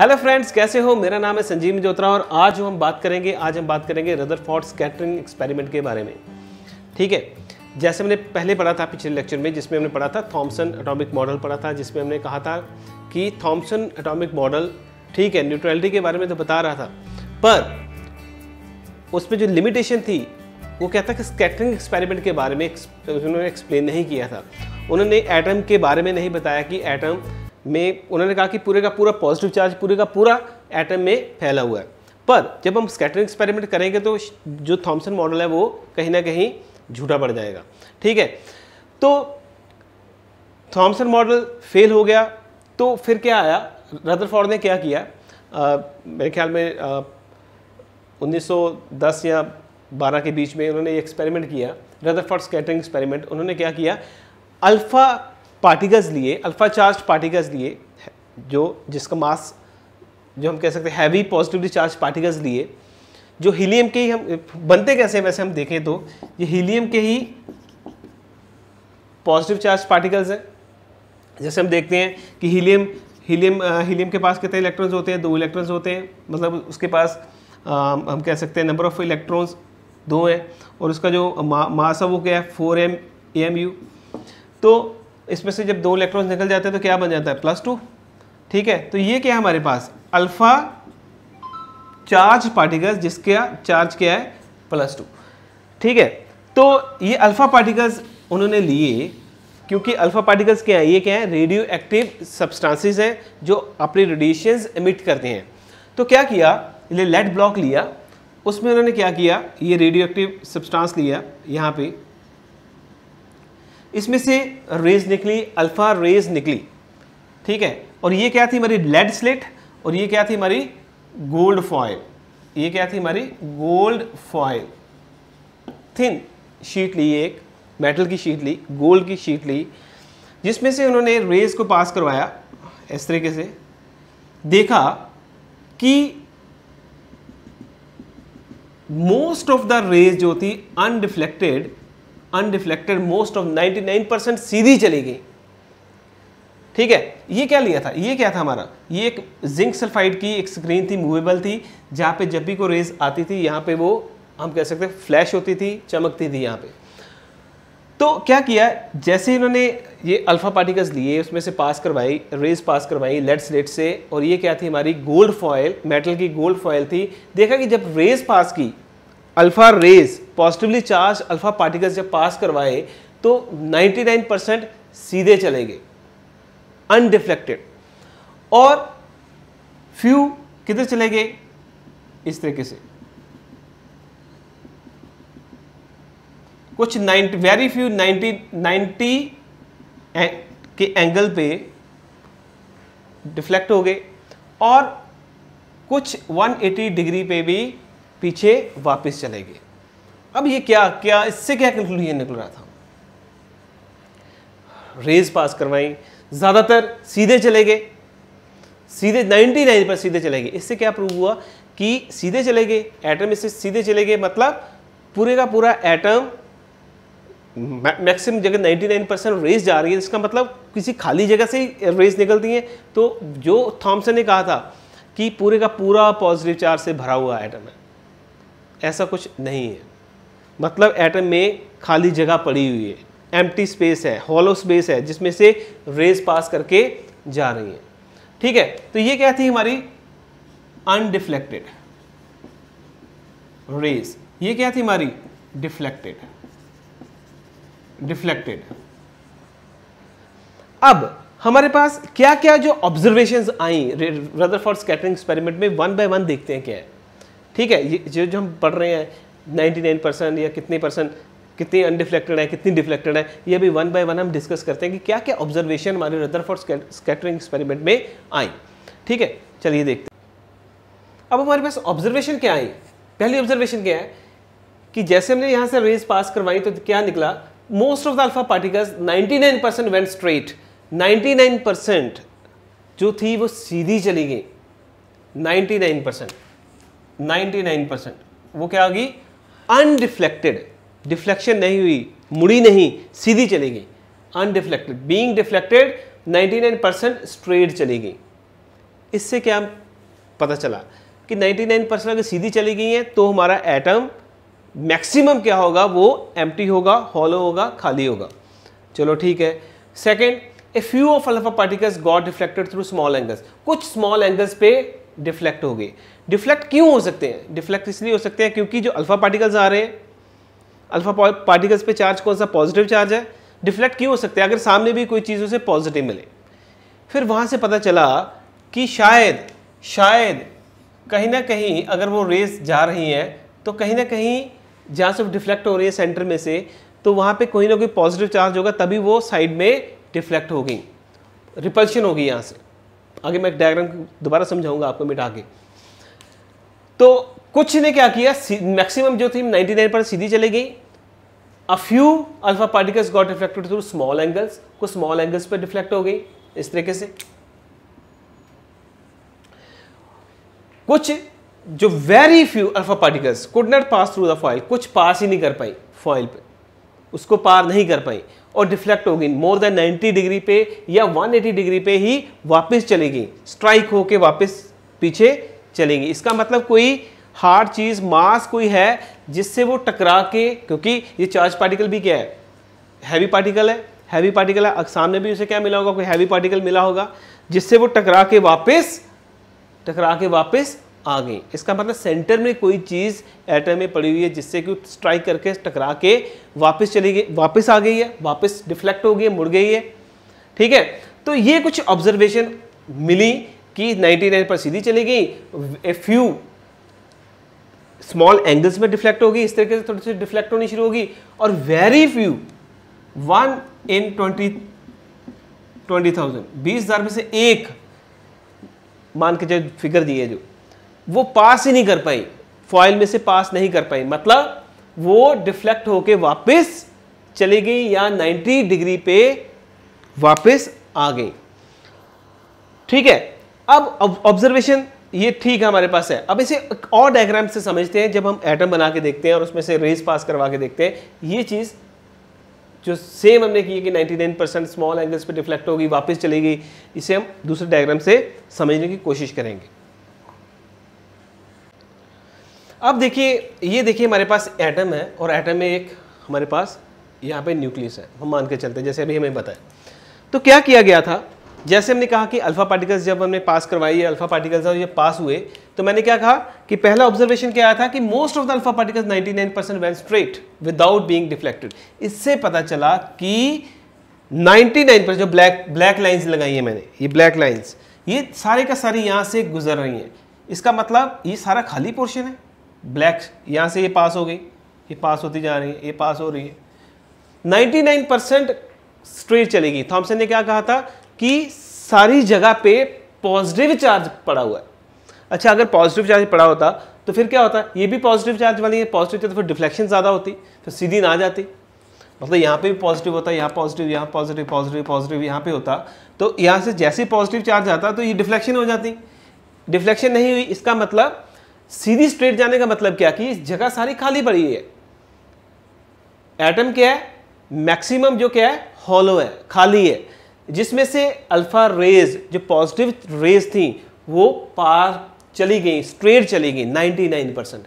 Hello friends कैसे हो? मेरा नाम है संजीव जोत्रा और आज जो हम बात करेंगे, आज हम बात करेंगे रदरफोर्ड स्कैटरिंग एक्सपेरिमेंट के बारे में। ठीक है? जैसे हमने पहले पढ़ा था पिछले लेक्चर में, जिसमें हमने पढ़ा था थॉमसन एटॉमिक मॉडल पढ़ा था, जिसमें हमने कहा था कि थॉमसन एटॉमिक मॉडल ठीक है न्यूट्रलिटी के बारे में तो बता रहा था, पर उसमें जो लिमिटेशन थी, वो क्या था कि स्कैटरिंग एक्सपेरिमेंट के बारे में उन्होंने एक्सप्लेन नहीं किया था। उन्होंने एटम के बारे में नहीं बताया कि एटम में उन्होंने कहा कि पूरे का पूरा पॉजिटिव चार्ज पूरे का पूरा एटम में फैला हुआ है। पर जब हम स्कैटरिंग एक्सपेरिमेंट करेंगे तो जो थॉमसन मॉडल है वो कहीं ना कहीं झूठा पड़ जाएगा। ठीक है? तो थॉमसन मॉडल फेल हो गया तो फिर क्या आया? रदरफोर्ड ने क्या किया? आ, मेरे ख्याल में आ, 1910 या 12 के बीच में उन्होंने एक्सपेरिमेंट किया। रदरफोर्ड स्कैटरिंग एक्सपेरिमेंट उन्होंने क्या किया? अल्फ़ा पार्टिकल्स लिए अल्फ़ा चार्ज पार्टिकल्स लिए जो जिसका मास जो हम कह सकते हैं हैवी पॉजिटिवली चार्ज पार्टिकल्स लिए जो हीलियम के ही हम बनते कैसे हैं वैसे हम देखें तो ये हीलियम के ही पॉजिटिव चार्ज पार्टिकल्स हैं। जैसे हम देखते हैं कि हीलियम हीलियम हीलियम के पास कितने इलेक्ट्रॉन्स होते हैं? दो इलेक्ट्रॉन्स होते हैं। मतलब उसके पास आ, हम कह सकते हैं नंबर ऑफ़ इलेक्ट्रॉन्स दो हैं। और उसका जो मा, मास है वो क्या है? फोर एम एम यू तो इसमें से जब दो इलेक्ट्रॉन्स निकल जाते हैं तो क्या बन जाता है? प्लस टू ठीक है? तो ये क्या है हमारे पास? अल्फ़ा चार्ज पार्टिकल्स जिसका चार्ज क्या है? प्लस टू ठीक है? तो ये अल्फ़ा पार्टिकल्स उन्होंने लिए, क्योंकि अल्फ़ा पार्टिकल्स क्या है? ये क्या है? रेडियो एक्टिव सब्सटेंसेस हैं, जो अपने रेडिएशंस एमिट करते हैं। तो क्या किया? ये लेड ब्लॉक लिया। उसमें उन्होंने क्या किया? ये रेडियो एक्टिव सब्सटेंस लिया, यहाँ पे। इसमें से रेज निकली अल्फ़ा रेज निकली। ठीक है? और ये क्या थी हमारी लेड स्लेट और ये क्या थी हमारी गोल्ड फॉयल ये क्या थी हमारी गोल्ड फॉयल थिन शीट ली, एक मेटल की शीट ली गोल्ड की शीट ली, जिसमें से उन्होंने रेज को पास करवाया, इस तरीके से। देखा कि मोस्ट ऑफ़ द रेज जो थी undeflected undeflected most of 99 percent सीधी चली गई ठीक है? ये क्या लिया था? ये क्या था हमारा? ये एक जिंक सल्फाइड की एक स्क्रीन थी मूवेबल थी, जहाँ पे जब भी को रेज आती थी, यहाँ पे वो, हम कह सकते फ्लैश होती थी, चमकती थी यहाँ पे। तो क्या किया? जैसे इन्होंने ये अल्फ़ा पार्टिकल्स लिए, उसमें से पास करवाई रेज पास करवाई लेड स्लेट से, और ये क्या थी हमारी गोल्ड फॉयल मेटल की गोल्ड फॉयल थी, देखा कि जब रेज पास की alpha rays positively charge alpha particles जब पास करवाए तो 99 परसेंट सीधे चले गए अनडिफ्लेक्टेड और फ्यू किधर चले गए इस तरीके से। कुछ 90 वेरी फ्यू 90 90 के एंगल पे डिफ्लेक्ट हो गए, और कुछ 180 डिग्री पे भी पीछे वापस चले गए। अब ये क्या क्या इससे क्या कंक्लूजन निकल रहा था? रेज पास करवाई। ज़्यादातर सीधे चले गए। सीधे 99 पर सीधे चले गए। इससे क्या प्रूव हुआ कि सीधे चले गए एटम इससे सीधे चले गए मतलब पूरे का पूरा एटम मैक्सिमम जगह 99 परसेंट रेस जा रही है। इसका मतलब किसी खाली जगह से ही रेस निकलती है। तो जो थॉमसन ने कहा था कि पूरे का पूरा पॉजिटिव चार्ज से भरा हुआ एटम है। ऐसा कुछ नहीं है। मतलब एटम में खाली जगह पड़ी हुई है। एम्प्टी स्पेस है हॉलो स्पेस है, जिसमें से रेज पास करके जा रही है। ठीक है तो ये क्या थी हमारी? अनडिफ्लेक्टेड रेज ये क्या थी हमारी? डिफ्लेक्टेड डिफ्लेक्टेड अब हमारे पास क्या क्या जो ऑब्जर्वेशंस आई रदरफोर्ड स्कैटरिंग एक्सपेरिमेंट में वन बाय वन देखते हैं क्या है। ठीक है, ये जो जो हम पढ़ रहे हैं 99 परसेंट या कितने परसेंट कितनी अनडिफ्लेक्टेड है, कितनी डिफ्लेक्टेड है, ये भी वन बाय वन हम डिस्कस करते हैं कि क्या क्या ऑब्जर्वेशन हमारे रदरफोर्ड स्कैटरिंग एक्सपेरिमेंट में आई ठीक है, चलिए देखते हैं। अब हमारे पास ऑब्जर्वेशन क्या आई पहली ऑब्जर्वेशन क्या है? कि जैसे हमने यहाँ से रेज पास करवाई तो क्या निकला? Most of the alpha particles 99 percent went straight 99 percent जो थी वो सीधी चली गई। 99 परसेंट 99 परसेंट। वो क्या होगी? अनडिफ्लेक्टेड। डिफ्लेक्शन नहीं हुई, मुड़ी नहीं, सीधी चली गई undeflected. Being deflected 99 percent straight चली गई इससे क्या पता चला कि 99 परसेंट अगर सीधी चली गई है तो हमारा एटम मैक्सिमम क्या होगा? वो एम होगा हॉलो होगा, खाली होगा। चलो ठीक है। Second a few of alpha particles got deflected through small angles कुछ स्मॉल एंगल्स पे डिफ्लेक्ट हो गए डिफ्लेक्ट क्यों हो सकते हैं? डिफ्लेक्ट इसलिए हो सकते हैं क्योंकि जो अल्फ़ा पार्टिकल्स आ रहे हैं अल्फ़ा पार्टिकल्स पे चार्ज कौन सा पॉजिटिव चार्ज है? डिफ्लेक्ट क्यों हो सकते हैं? अगर सामने भी कोई चीज़ उसे पॉजिटिव मिले। फिर वहाँ से पता चला कि शायद शायद कहीं ना कहीं अगर वो रेस जा रही हैं तो कहीं ना कहीं जहाँ से डिफ्लेक्ट हो रही है सेंटर में से तो वहाँ पे कोई ना कोई पॉजिटिव चार्ज होगा, तभी वो साइड में डिफ्लेक्ट हो गई रिपल्शन होगी यहाँ से। आगे मैं डायग्राम दोबारा समझाऊँगा आपको मिटा के। तो कुछ ने क्या किया? मैक्सिमम जो थी 99 पर सीधी चली गई। A few alpha particles got reflected through small angles कुछ स्मॉल एंगल्स पर डिफ्लेक्ट हो गई, इस तरीके से। कुछ जो very few alpha particles could not pass through the foil कुछ पास ही नहीं कर पाई फॉइल पे। उसको पार नहीं कर पाई। और डिफ्लेक्ट होगी। मोर देन 90 डिग्री पे या 180 डिग्री पे ही वापस चलेगी। स्ट्राइक होके वापस पीछे चलेगी। इसका मतलब कोई हार्ड चीज़ मास कोई है, जिससे वो टकरा के, क्योंकि ये चार्ज पार्टिकल भी क्या है? हैवी पार्टिकल है। हैवी पार्टिकल है। सामने भी उसे क्या मिला होगा? कोई हैवी पार्टिकल मिला होगा, जिससे वो टकरा के वापस, टकरा के वापस आ गई इसका मतलब सेंटर में कोई चीज़ एटम में पड़ी हुई है जिससे कि स्ट्राइक करके, टकरा के वापस चली गई, वापस आ गई है, वापस डिफ्लेक्ट हो गई है, मुड़ गई है। ठीक है? तो ये कुछ ऑब्जर्वेशन मिली कि 99 पर सीधी चली गई। ए फ्यू स्मॉल एंगल्स में डिफ्लेक्ट होगी, इस तरीके से थोड़ी सी डिफ्लेक्ट होनी शुरू होगी और very few one in twenty twenty thousand बीस हज़ार में से एक, मान के जो फिगर दी है जो। वो पास ही नहीं कर पाई। फॉइल में से पास नहीं कर पाई। मतलब वो डिफ्लेक्ट होके वापस चली गई या 90 डिग्री पे वापस आ गई। ठीक है? अब ऑब्जर्वेशन ये ठीक है, हमारे पास है। अब इसे और डायग्राम से समझते हैं, जब हम एटम बना के देखते हैं और उसमें से रेस पास करवा के देखते हैं। ये चीज़ जो सेम हमने की है कि 99 परसेंट स्मॉल एंगल्स पे डिफ्लेक्ट होगी, वापस चली गई, इसे हम दूसरे डायग्राम से समझने की कोशिश करेंगे। अब देखिए, ये देखिए हमारे पास एटम है और एटम में एक हमारे पास यहाँ पे न्यूक्लियस है। हम मान के चलते हैं, जैसे अभी हमें बताया तो क्या किया गया था? जैसे हमने कहा कि अल्फ़ा पार्टिकल्स जब हमने पास करवाई अल्फ़ा पार्टिकल्स और ये पास हुए तो मैंने क्या कहा कि पहला ऑब्जर्वेशन क्या आया था कि most of the alpha particles 99 percent went straight without being deflected इससे पता चला कि 99 पर जो ब्लैक ब्लैक लाइंस लगाई है मैंने, ये ब्लैक लाइंस ये सारे का सारी यहाँ से गुजर रही हैं। इसका मतलब ये सारा खाली पोर्शन है। ब्लैक, यहाँ से ये पास हो गई, ये पास होती जा रही है, ये पास हो रही है। 99 परसेंट स्ट्रेट चलेगी। थॉमसन ने क्या कहा था कि सारी जगह पे पॉजिटिव चार्ज पड़ा हुआ है। अच्छा अगर पॉजिटिव चार्ज पड़ा होता तो फिर क्या होता? ये भी पॉजिटिव चार्ज वाली है, पॉजिटिव तो फिर डिफ्लेक्शन ज़्यादा होती, फिर सीधी ना जाती। मतलब यहाँ पे भी पॉजिटिव होता, यहाँ पॉजिटिव यहाँ पॉजिटिव पॉजिटिव पॉजिटिव, यहाँ पे होता। तो यहाँ से जैसे पॉजिटिव चार्ज आता तो ये डिफ्लेक्शन हो जाती। डिफ्लेक्शन नहीं हुई, इसका मतलब सीधी स्ट्रेट जाने का मतलब क्या कि जगह सारी खाली पड़ी है। एटम क्या है? मैक्सिमम जो क्या है? हॉलो है, खाली है। जिसमें से अल्फ़ा रेज, जो पॉजिटिव रेज थी, वो पार चली गई, स्ट्रेट चली गई 99 परसेंट।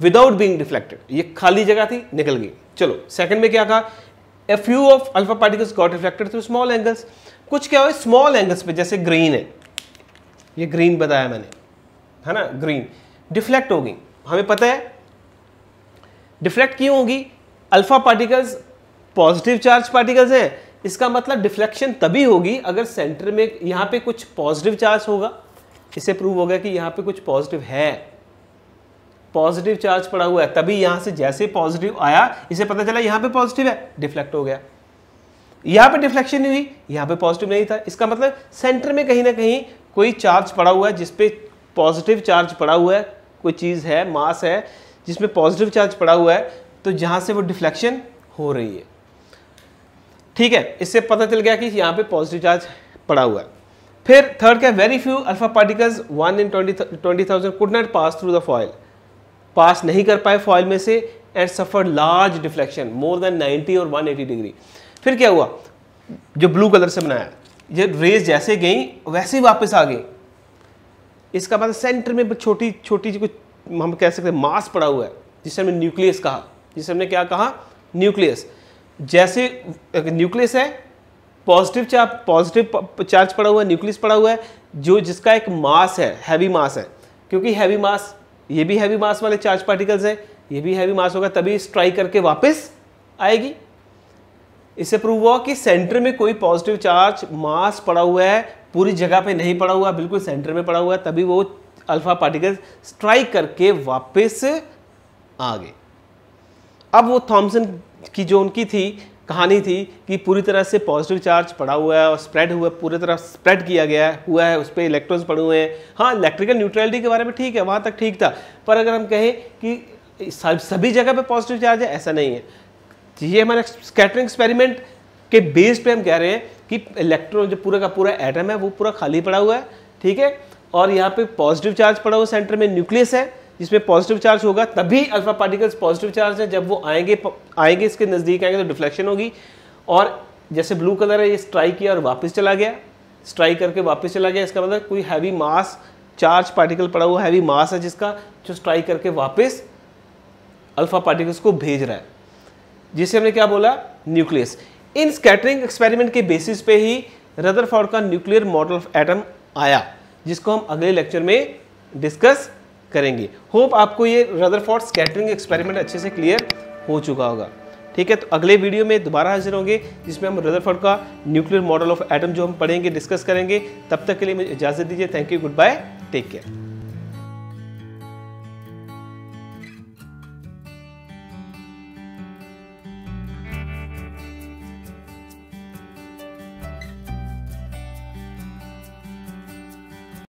विदाउट बीइंग रिफ्लेक्टेड ये खाली जगह थी, निकल गई। चलो सेकंड में क्या कहा? A few of alpha particles got reflected through small angles कुछ क्या हुआ? स्मॉल एंगल्स पे, जैसे ग्रीन है। ये ग्रीन बताया मैंने। है ना ग्रीन डिफ्लेक्ट होगी। हमें पता है डिफ्लेक्ट क्यों होगी? Alpha particles positive charge particles हैं। इसका मतलब डिफ्लेक्शन तभी होगी अगर सेंटर में यहाँ पे कुछ पॉजिटिव चार्ज होगा। इससे प्रूव हो गया कि यहाँ पे कुछ पॉजिटिव है। पॉजिटिव चार्ज पड़ा हुआ है, तभी यहाँ से जैसे पॉजिटिव आया, इसे पता चला यहाँ पे पॉजिटिव है। डिफ्लेक्ट हो गया। यहाँ पे डिफ्लेक्शन नहीं हुई, यहाँ पे पॉजिटिव नहीं था। इसका मतलब सेंटर में कहीं ना कहीं कोई चार्ज पड़ा हुआ है जिसपे पॉजिटिव चार्ज पड़ा हुआ है, कोई चीज़ है मास है, जिसमें पॉजिटिव चार्ज पड़ा हुआ है तो जहाँ से वो डिफ्लेक्शन हो रही है। ठीक है, इससे पता चल गया कि यहाँ पे पॉजिटिव चार्ज पड़ा हुआ है। फिर थर्ड क्या very few alpha particles one in twenty twenty thousand could not pass through the foil pass नहीं कर पाए फॉयल में से and suffer large deflection more than 90 और 180 डिग्री फिर क्या हुआ? जो ब्लू कलर से बनाया, ये रेज जैसे गई, वैसे ही वापस आ गई। इसका मतलब सेंटर में छोटी छोटी जी कुछ, हम कह सकते हैं मास पड़ा हुआ है, जिसे हमने न्यूक्लियस कहा। जिसे हमने क्या कहा? न्यूक्लियस जैसे न्यूक्लियस है पॉजिटिव चार्ज पॉजिटिव चार्ज पड़ा हुआ है न्यूक्लियस पड़ा हुआ है, जो जिसका एक मास है हैवी मास है। क्योंकि हैवी मास ये भी हैवी मास वाले चार्ज पार्टिकल्स हैं, ये भी हैवी मास होगा, तभी स्ट्राइक करके वापस आएगी। इससे प्रूव हुआ कि सेंटर में कोई पॉजिटिव चार्ज मास पड़ा हुआ है पूरी जगह पे नहीं पड़ा हुआ, बिल्कुल सेंटर में पड़ा हुआ, तभी वो अल्फ़ा पार्टिकल स्ट्राइक करके वापस आ गए अब वो थॉमसन की जो उनकी थी, कहानी थी कि पूरी तरह से पॉजिटिव चार्ज पड़ा हुआ है और स्प्रेड हुआ, पूरी तरह स्प्रेड किया गया हुआ है, उस पर इलेक्ट्रॉन्स पड़े हुए हैं। हाँ इलेक्ट्रिकल न्यूट्रलिटी के बारे में ठीक है, वहाँ तक ठीक था, पर अगर हम कहें कि सभी जगह पे पॉजिटिव चार्ज है, ऐसा नहीं है। ये हमारा स्कैटरिंग एक्सपेरिमेंट के बेस पे हम कह रहे हैं कि इलेक्ट्रॉन जो पूरा का पूरा एटम है, वो पूरा खाली पड़ा हुआ है, ठीक है? और यहाँ पे पॉजिटिव चार्ज पड़ा हुआ सेंटर में न्यूक्लियस है, जिसमें पॉजिटिव चार्ज होगा, तभी अल्फ़ा पार्टिकल्स पॉजिटिव चार्ज है। जब वो आएँगे आएँगे इसके नज़दीक, आएँगे तो डिफ्लेक्शन होगी। और जैसे ब्लू कलर है, ये स्ट्राइक किया और वापस चला गया। स्ट्राइक करके वापस चला गया, इसका मतलब कोई हैवी मास चार्ज पार्टिकल पड़ा हुआ हैवी मास है जिसका, जो स्ट्राइक करके वापस अल्फ़ा पार्टिकल्स को भेज रहा है। जिसे हमने क्या बोला? न्यूक्लियस इन स्कैटरिंग एक्सपेरिमेंट के बेसिस पे ही रदरफोर्ड का न्यूक्लियर मॉडल ऑफ़ एटम आया, जिसको हम अगले लेक्चर में डिस्कस करेंगे। होप आपको ये रदरफोर्ड स्कैटरिंग एक्सपेरिमेंट अच्छे से क्लियर हो चुका होगा। ठीक है तो अगले वीडियो में दोबारा हाजिर होंगे, जिसमें हम रदरफोर्ड का न्यूक्लियर मॉडल ऑफ़ एटम जो हम पढ़ेंगे डिस्कस करेंगे। तब तक के लिए मुझे इजाज़त दीजिए। Thank you good bye take care